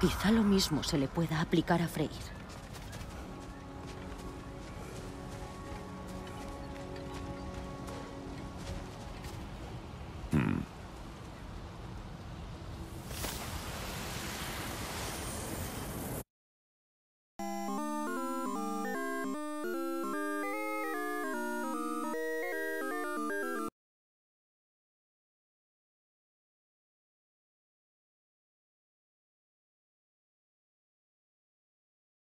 Quizá lo mismo se le pueda aplicar a Freyr. Hmm.